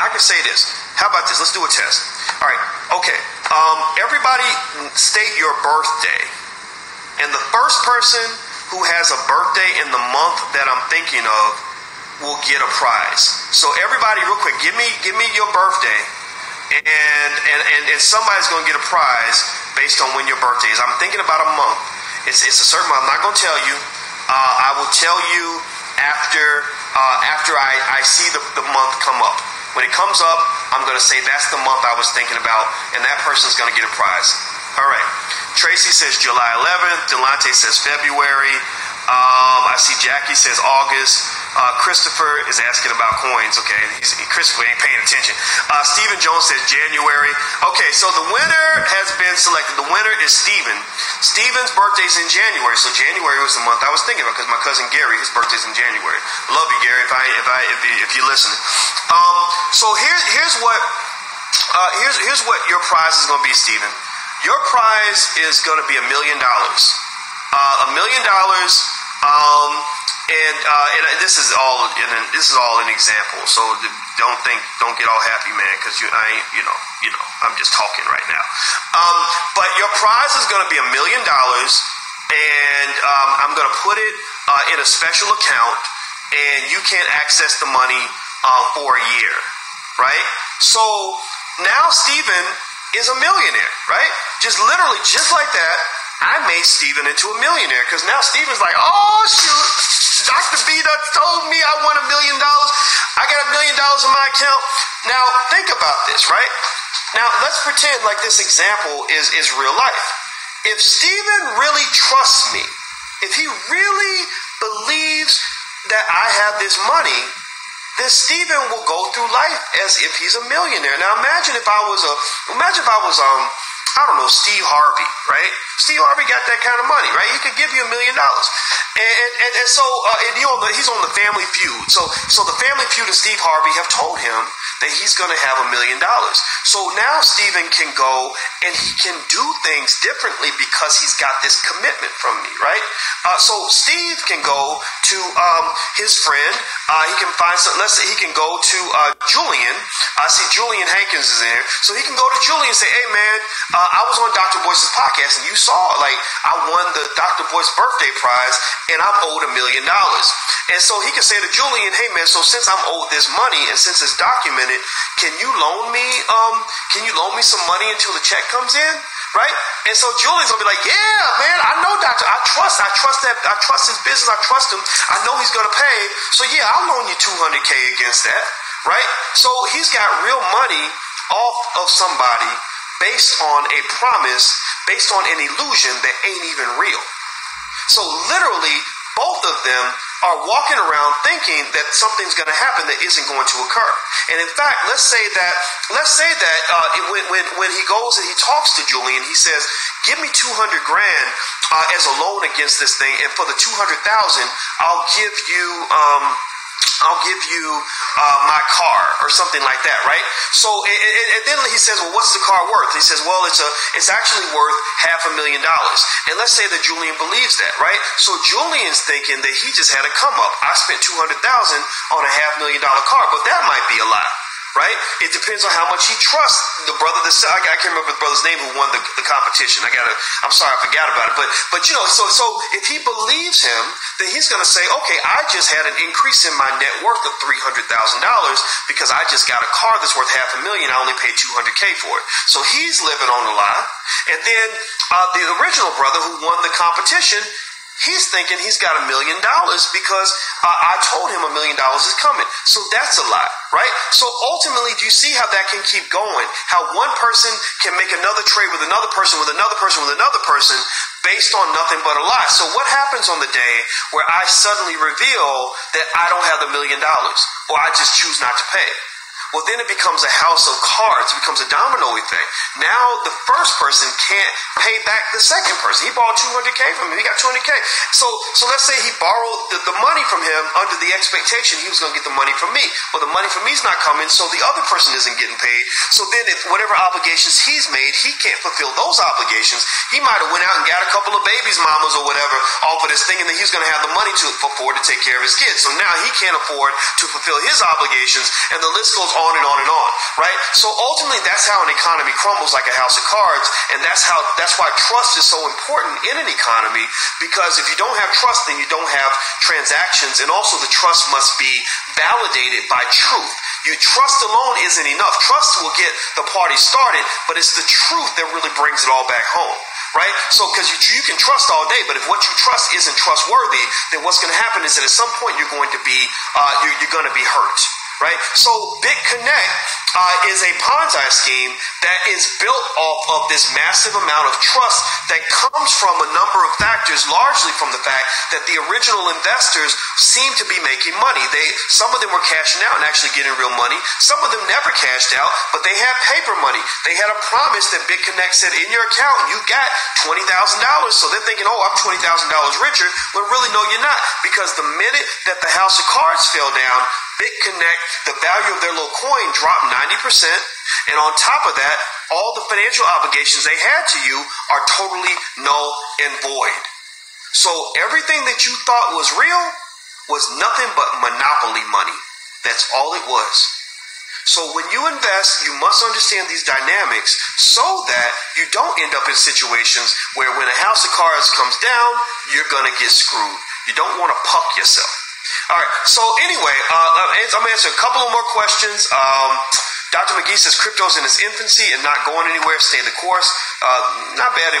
I can say this. How about this? Let's do a test. All right. Okay. Um, everybody, state your birthday, and the first person who has a birthday in the month that I'm thinking of will get a prize. So everybody, real quick, give me give me your birthday, and and and, and somebody's going to get a prize based on when your birthday is. I'm thinking about a month. It's it's a certain month. I'm not going to tell you. Uh, I will tell you after uh, after I, I see the, the month come up. When it comes up, I'm going to say that's the month I was thinking about, and that person's going to get a prize. All right. Tracy says July 11th. Delante says February. Um, I see Jackie says August. Uh, Christopher is asking about coins. Okay, He's, Christopher ain't paying attention. Uh, Stephen Jones says January. Okay, so the winner has been selected. The winner is Stephen. Stephen's birthday's in January, so January was the month I was thinking about because my cousin Gary, his birthday's in January. Love you, Gary. If I if I if, you, if you're listening. Um, so here here's what uh, here's here's what your prize is going to be, Stephen. Your prize is going to be a million dollars. Uh, a million dollars. Um, and uh, and this is all in an, this is all an example. So don't think don't get all happy, man, because you I you know you know I'm just talking right now. Um, but your prize is going to be a million dollars, and um, I'm going to put it uh, in a special account, and you can't access the money uh, for a year, right? So now Stephen is a millionaire, right? Just literally, just like that, I made Stephen into a millionaire because now Stephen's like, oh shoot. Dr. B told me I won a million dollars. I got a million dollars in my account. Now, think about this, right? Now, let's pretend like this example is, is real life. If Stephen really trusts me, if he really believes that I have this money, then Stephen will go through life as if he's a millionaire. Now imagine if I was a imagine if I was um I don't know Steve Harvey, right? Steve Harvey got that kind of money, right? He could give you a million dollars. And, and, and so uh, and he on the, he's on the Family Feud. So so the Family Feud and Steve Harvey have told him that he's going to have a million dollars. So now Stephen can go and he can do things differently because he's got this commitment from me, right? Uh, so Steve can go to um, his friend. Uh, he can find some. Let's say he can go to uh, Julian. I see Julian Hankins is there, so he can go to Julian and say, "Hey man, uh, I was on Dr. Boyce's podcast and you saw like I won the Dr. Boyce birthday prize." and I'm owed a million dollars. And so he can say to Julian, hey man, so since I'm owed this money and since it's documented, can you loan me um can you loan me some money until the check comes in? Right? And so Julian's gonna be like, Yeah, man, I know doctor, I trust, I trust that I trust his business, I trust him, I know he's gonna pay. So yeah, I'll loan you two hundred K against that. Right? So he's got real money off of somebody based on a promise, based on an illusion that ain't even real. So literally, both of them are walking around thinking that something's going to happen that isn't going to occur. And in fact, let's say that let's say that uh, when, when when he goes and he talks to Julian, he says, "Give me two hundred grand uh, as a loan against this thing, and for the two hundred thousand, I'll give you." Um, I'll give you uh, my car or something like that, right? So, and, and, then he says, well, what's the car worth? He says, well, it's a, it's actually worth half a million dollars. And let's say that Julian believes that, right? So Julian's thinking that he just had a come up. I spent two hundred thousand on a half million dollar car, but that might be a lie right? It depends on how much he trusts the brother that I, I can't remember the brother's name who won the, the competition. I gotta, I'm sorry, I forgot about it. But, but you know, so, so if he believes him, then he's gonna say, okay, I just had an increase in my net worth of three hundred thousand dollars because I just got a car that's worth half a million. I only paid two hundred k for it. So he's living on a lie. And then uh, the original brother who won the competition, He's thinking he's got a million dollars because uh, I told him a million dollars is coming. So that's a lie, right? So ultimately, do you see how that can keep going? How one person can make another trade with another person, with another person, with another person based on nothing but a lie. So what happens on the day where I suddenly reveal that I don't have the million dollars or I just choose not to pay? Well, then it becomes a house of cards. It becomes a domino thing. Now the first person can't pay back the second person. He borrowed 200K from him. He got 200K. So, so let's say he borrowed the, the money from him under the expectation he was going to get the money from me. Well, the money from me is not coming, so the other person isn't getting paid. So then if whatever obligations he's made, he can't fulfill those obligations. He might have went out and got a couple of babies, mamas or whatever off of this thing, and then he's going to have the money to afford to take care of his kids. So now he can't afford to fulfill his obligations, and the list goes on on and on and on, right? So ultimately, that's how an economy crumbles like a house of cards, and that's how that's why trust is so important in an economy because if you don't have trust, then you don't have transactions, and also the trust must be validated by truth. You trust alone isn't enough. Trust will get the party started, but it's the truth that really brings it all back home right? So, because you, you can trust all day, but if what you trust isn't trustworthy, then what's going to happen is that at some point you're going to be uh, you're, you're going to be hurt right? So BitConnect uh, is a Ponzi scheme that is built off of this massive amount of trust that comes from a number of factors, largely from the fact that the original investors seem to be making money. They some of them were cashing out and actually getting real money. Some of them never cashed out, but they had paper money. They had a promise that BitConnect said in your account you got twenty thousand dollars. So they're thinking, oh, I'm twenty thousand dollars richer. When really, no, you're not, because the minute that the house of cards fell down, BitConnect, the value of their little coin dropped 90%. And on top of that, all the financial obligations they had to you are totally null and void. So everything that you thought was real was nothing but monopoly money. That's all it was. So when you invest, you must understand these dynamics so that you don't end up in situations where when a house of cards comes down, you're going to get screwed. You don't want to puck yourself. All right. So anyway, uh, I'm answering a couple of more questions. Um, Dr. McGee says crypto's in its infancy and not going anywhere. Stay the course. Uh, not bad.